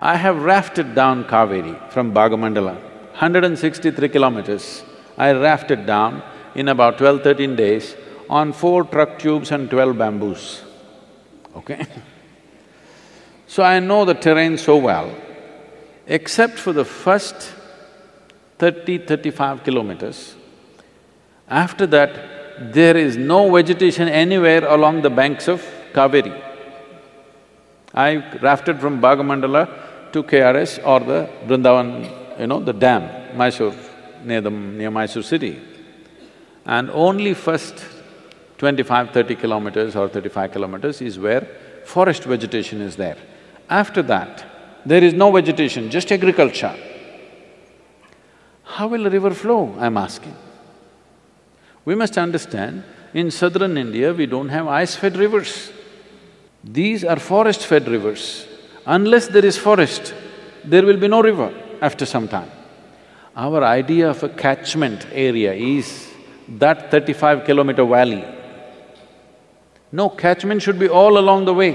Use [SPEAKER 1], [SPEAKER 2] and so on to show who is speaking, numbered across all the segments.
[SPEAKER 1] I have rafted down Kaveri from Bhagamandala, 163 kilometers. I rafted down in about 12, 13 days on four truck tubes and twelve bamboos, okay? so I know the terrain so well, except for the first 30, 35 kilometers. After that, there is no vegetation anywhere along the banks of Kaveri. I rafted from Bhagamandala to KRS or the Brindavan, you know, the dam, Mysore, near the… near Mysore city. And only first 25, 30 kilometers or 35 kilometers is where forest vegetation is there. After that, there is no vegetation, just agriculture. How will a river flow, I'm asking? We must understand, in southern India, we don't have ice-fed rivers. These are forest-fed rivers. Unless there is forest, there will be no river after some time. Our idea of a catchment area is that thirty-five kilometer valley. No, catchment should be all along the way.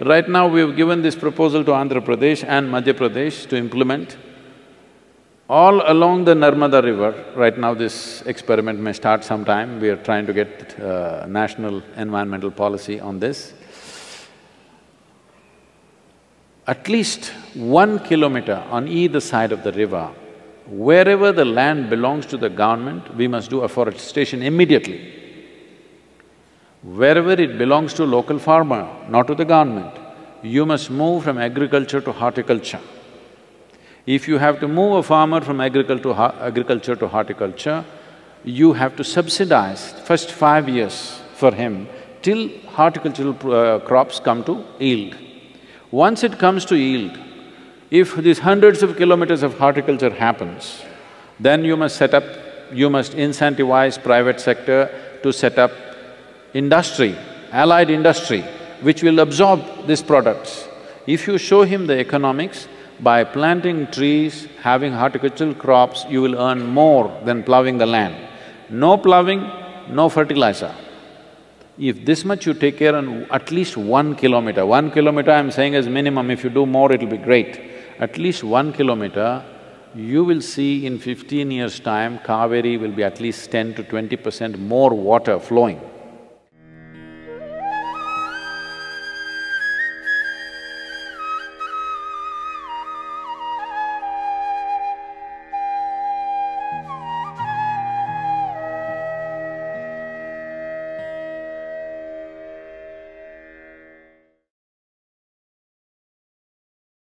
[SPEAKER 1] Right now, we have given this proposal to Andhra Pradesh and Madhya Pradesh to implement. All along the Narmada river, right now this experiment may start sometime, we are trying to get uh, national environmental policy on this. At least one kilometer on either side of the river, wherever the land belongs to the government, we must do afforestation immediately. Wherever it belongs to local farmer, not to the government, you must move from agriculture to horticulture. If you have to move a farmer from agriculture to, agriculture to horticulture, you have to subsidize first five years for him till horticultural uh, crops come to yield. Once it comes to yield, if these hundreds of kilometers of horticulture happens, then you must set up, you must incentivize private sector to set up industry, allied industry, which will absorb these products. If you show him the economics, by planting trees, having horticultural crops, you will earn more than ploughing the land. No ploughing, no fertilizer. If this much you take care on at least one kilometer, one kilometer I'm saying as minimum, if you do more it'll be great. At least one kilometer, you will see in fifteen years' time, Kaveri will be at least ten to twenty percent more water flowing.